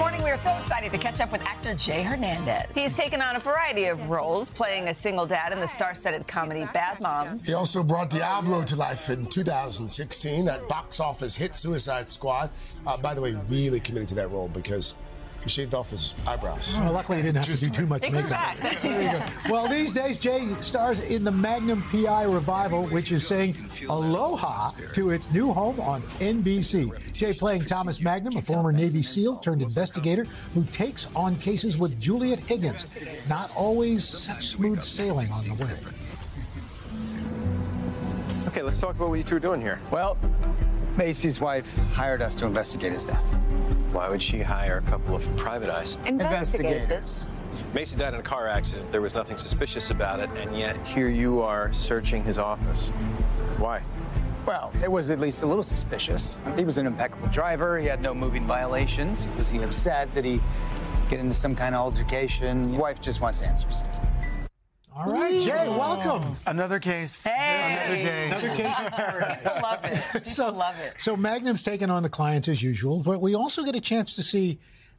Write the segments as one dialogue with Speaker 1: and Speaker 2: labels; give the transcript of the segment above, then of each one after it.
Speaker 1: morning, we are so excited to catch up with actor Jay Hernandez. He's taken on a variety of roles, playing a single dad in the star-studded comedy Bad Moms.
Speaker 2: He also brought Diablo to life in 2016, that box office hit Suicide Squad. Uh, by the way, really committed to that role because he shaved off his eyebrows.
Speaker 3: Well, luckily, he didn't have to do too much makeup.
Speaker 1: back.
Speaker 3: There you go. Well, these days, Jay stars in the Magnum PI revival, which is saying aloha to its new home on NBC. Jay playing Thomas Magnum, a former Navy SEAL turned investigator who takes on cases with Juliet Higgins. Not always such smooth sailing on the way.
Speaker 4: Okay, let's talk about what you two are doing here.
Speaker 5: Well, Macy's wife hired us to investigate his death.
Speaker 4: Why would she hire a couple of private eyes?
Speaker 5: Investigators.
Speaker 4: Macy died in a car accident. There was nothing suspicious about it, and yet here you are searching his office. Why?
Speaker 5: Well, it was at least a little suspicious. He was an impeccable driver. He had no moving violations. Was he upset? Did he get into some kind of altercation? His wife just wants answers.
Speaker 3: All right, Jay, welcome.
Speaker 6: Another case.
Speaker 1: Hey.
Speaker 6: Another day.
Speaker 3: Another case of paradise.
Speaker 1: People love it. People
Speaker 3: So,
Speaker 1: love it.
Speaker 3: so Magnum's taking on the clients as usual, but we also get a chance to see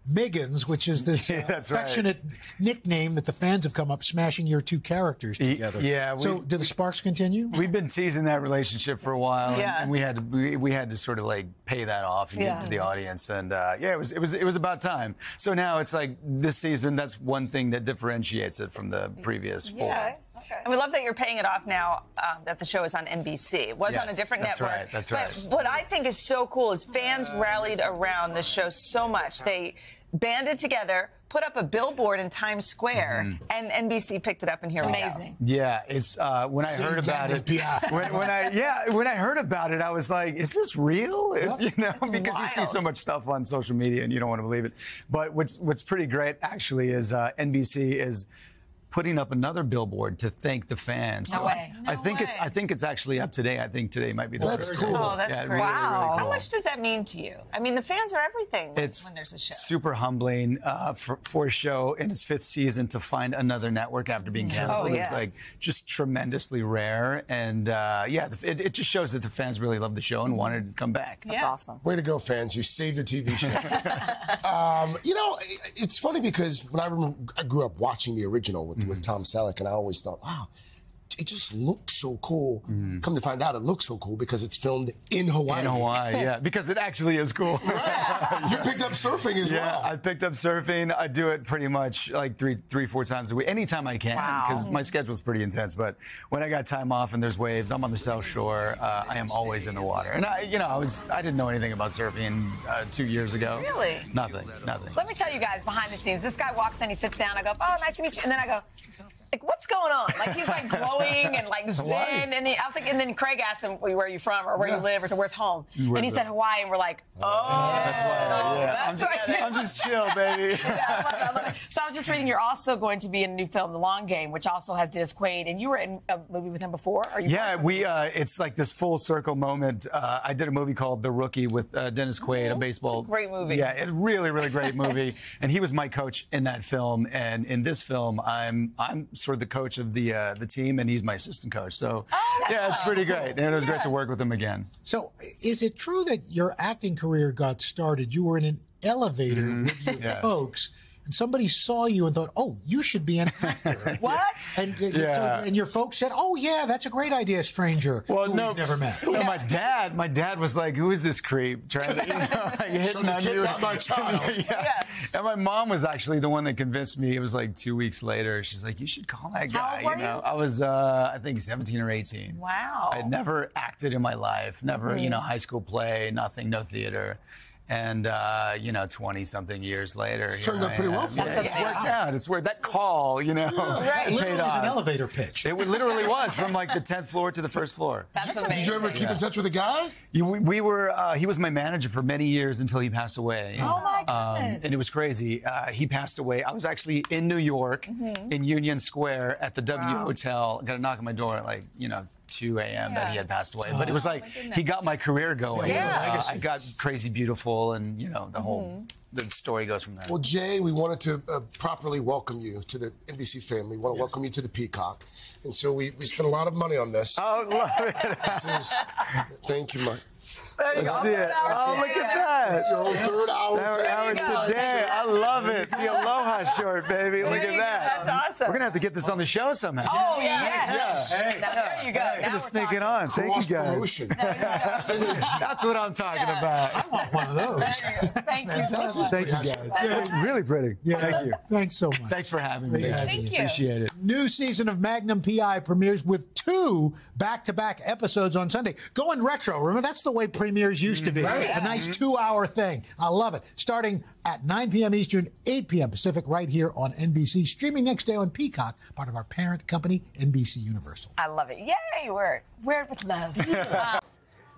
Speaker 3: Miggins, which is this uh,
Speaker 6: Yeah, that's right.
Speaker 3: affectionate nickname that the fans have come up smashing your two characters together.
Speaker 6: yeah, we-
Speaker 3: so, do the sparks continue?
Speaker 6: We've been teasing that relationship for a while, and-
Speaker 1: Yeah.
Speaker 6: and, we had to we, we had to sort of like pay that off and give
Speaker 1: Yeah.
Speaker 6: it to the audience, and uh, yeah, it was it was it was about time. So now it's like this season. That's one thing that differentiates it from the previous four.
Speaker 1: Yeah. And we love that you're paying it off now um, that the show is on NBC. It was on a
Speaker 6: Yes,
Speaker 1: different
Speaker 6: that's
Speaker 1: network.
Speaker 6: right, that's right.
Speaker 1: but what I think is so cool is fans rallied around this show so much. They banded together, put up a billboard in Times Square,
Speaker 6: Mm-hmm.
Speaker 1: and NBC picked it up, and here we go.
Speaker 6: Yeah, it's uh, when I heard about it.
Speaker 2: PI.
Speaker 6: When, when I yeah, when I heard about it, I was like, "Is this real?" Is, you know, because you see so much stuff on social media and you don't want to believe it. But what's what's pretty great actually is uh, NBC is putting up another billboard to thank the fans.
Speaker 1: No
Speaker 6: So
Speaker 1: way.
Speaker 6: I
Speaker 1: No
Speaker 6: think it's. I think it's actually up today. I think today might be the
Speaker 2: That's
Speaker 6: first
Speaker 2: cool.
Speaker 1: Oh, that's
Speaker 6: Yeah,
Speaker 1: great.
Speaker 6: really, really
Speaker 1: How much does that mean to you? I mean, the fans are everything when,
Speaker 6: It's
Speaker 1: when there's a show.
Speaker 6: super humbling uh, for, for a show in its fifth season to find another network after being canceled
Speaker 1: Oh,
Speaker 6: is
Speaker 1: yeah.
Speaker 6: like just tremendously rare. And uh, yeah, it, it just shows that the fans really love the show and wanted to come back.
Speaker 1: That's awesome.
Speaker 2: Way to go, fans. You saved a TV show. um, you know, i- it's funny because when I remember, I grew up watching the original with, with mm-hmm. Tom Selleck, and I always thought, wow, it just looks so cool. Come to find out, it looks so cool because it's filmed in Hawaii.
Speaker 6: In Hawaii, yeah, because it actually is cool.
Speaker 2: You picked up surfing as
Speaker 6: Yeah,
Speaker 2: well.
Speaker 6: I picked up surfing. I do it pretty much like three, three, four times a week, anytime I can,
Speaker 1: Wow.
Speaker 6: because my schedule's pretty intense. But when I got time off and there's waves, I'm on the South Shore. Uh, I am always in the water, and I, you know, I was, I didn't know anything about surfing uh, two years ago.
Speaker 1: Really?
Speaker 6: Nothing, nothing.
Speaker 1: Let me tell you guys behind the scenes. This guy walks in, he sits down. I go, "Oh, nice to meet you," and then I go, "Like, what's going on?" Like he's like glowing and like zen. And he, I was like, and then Craig asked him, "Where are you from, or where you live, or so where's home?"
Speaker 6: Where's
Speaker 1: and he said Hawaii, and we're like, "Oh,
Speaker 6: That's why, yeah. I'm, just, I'm just chill, baby.
Speaker 1: Yeah, I love it, I love it. So I was just reading. You're also going to be in a new film, The Long Game, which also has Dennis Quaid, and you were in a movie with him before. Are you?
Speaker 6: Yeah, we. Uh, it's like this full circle moment. Uh, I did a movie called The Rookie with uh, Dennis Quaid, a baseball.
Speaker 1: It's a great movie.
Speaker 6: Yeah, it really, really great movie. and he was my coach in that film. And in this film, I'm I'm sort of the coach of the uh, the team, and he's my assistant coach. So
Speaker 1: Oh,
Speaker 6: yeah, it's pretty great. And it was great to work with him again.
Speaker 3: So, is it true that your acting career got started? You were in an elevator
Speaker 6: Mm-hmm.
Speaker 3: with your
Speaker 6: Yeah.
Speaker 3: folks, and somebody saw you and thought, "Oh, you should be an actor."
Speaker 1: What?
Speaker 3: And, uh,
Speaker 6: Yeah.
Speaker 3: so, and your folks said, "Oh, yeah, that's a great idea, stranger."
Speaker 6: Well,
Speaker 3: who
Speaker 6: no,
Speaker 3: we've never met.
Speaker 6: No, my dad, my dad was like, "Who is this creep trying to, you know, like, hitting on you?"
Speaker 2: my child.
Speaker 6: yeah.
Speaker 1: Yeah.
Speaker 6: And my mom was actually the one that convinced me. It was like two weeks later. She's like, "You should call that guy."
Speaker 1: old were
Speaker 6: you know,
Speaker 1: you?
Speaker 6: I was, uh, I think, 17 or 18.
Speaker 1: Wow.
Speaker 6: I had never acted in my life. Never, you know, high school play, nothing, no theater. And uh, you know, twenty something years later,
Speaker 2: It's turned out
Speaker 6: I
Speaker 2: pretty well
Speaker 6: am.
Speaker 2: for
Speaker 6: Yeah,
Speaker 2: you.
Speaker 6: It's
Speaker 1: Yeah.
Speaker 6: worked out. It's where That call, you know,
Speaker 1: Right.
Speaker 6: paid
Speaker 3: Literally, it's
Speaker 6: off.
Speaker 3: an elevator pitch.
Speaker 6: It literally was from like the tenth floor to the first floor.
Speaker 1: That's amazing.
Speaker 2: Did you ever keep in touch with a guy?
Speaker 6: You, we, we were. Uh, he was my manager for many years until he passed away.
Speaker 1: Oh my
Speaker 6: Um,
Speaker 1: goodness.
Speaker 6: and it was crazy. Uh, he passed away. I was actually in New York,
Speaker 1: Mm-hmm.
Speaker 6: in Union Square at the W Hotel. Got a knock on my door at like you know 2 a.m. that he had passed away. But it was like he got my career going.
Speaker 1: Yeah.
Speaker 6: Uh, I got crazy beautiful, and you know the whole the story goes from there.
Speaker 2: Well, Jay, we wanted to uh, properly welcome you to the NBC family. We want to welcome you to the Peacock. And so we, we spent a lot of money on this.
Speaker 6: oh, love it.
Speaker 2: This is- thank you, Mike.
Speaker 1: There you
Speaker 6: Let's
Speaker 1: go.
Speaker 6: see it.
Speaker 1: Howard
Speaker 6: Oh,
Speaker 1: today.
Speaker 6: look at that.
Speaker 2: Your own third hour.
Speaker 6: Howard, Howard
Speaker 1: go.
Speaker 6: today. I love it. The Aloha short, baby. Look at that.
Speaker 1: That's awesome.
Speaker 6: We're gonna have to get this on the show somehow.
Speaker 1: Oh, oh yeah.
Speaker 2: Yes.
Speaker 1: Now, there you go. Now
Speaker 6: Gonna
Speaker 1: we're
Speaker 6: sneak
Speaker 1: talking.
Speaker 6: it on. Thank
Speaker 2: Cross
Speaker 6: you guys.
Speaker 2: promotion.
Speaker 6: That's what I'm talking about.
Speaker 3: I want one of those.
Speaker 1: Thank you so
Speaker 2: Fantastic.
Speaker 1: much.
Speaker 6: Thank you guys. It's really pretty. Yeah. Thank you.
Speaker 3: Thanks so much.
Speaker 6: Thanks for having me.
Speaker 1: Thank you.
Speaker 6: Appreciate it.
Speaker 3: New season of Magnum PI premieres with two back-to-back episodes on Sunday. Going retro. Remember, that's the way premieres used to be. Mm-hmm. A nice two-hour thing. I love it. Starting at 9 p.m. Eastern, 8 p.m. Pacific, right here on NBC. Streaming next day on Peacock, part of our parent company, NBC Universal.
Speaker 1: I love it. Yay, we're we're with love.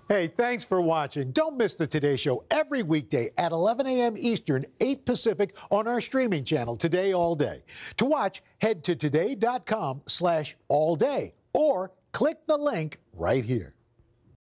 Speaker 3: Hey, thanks for watching. Don't miss the Today Show every weekday at 11 a.m. Eastern, 8 Pacific on our streaming channel, Today All Day. To watch, head to today.com slash all day or click the link right here.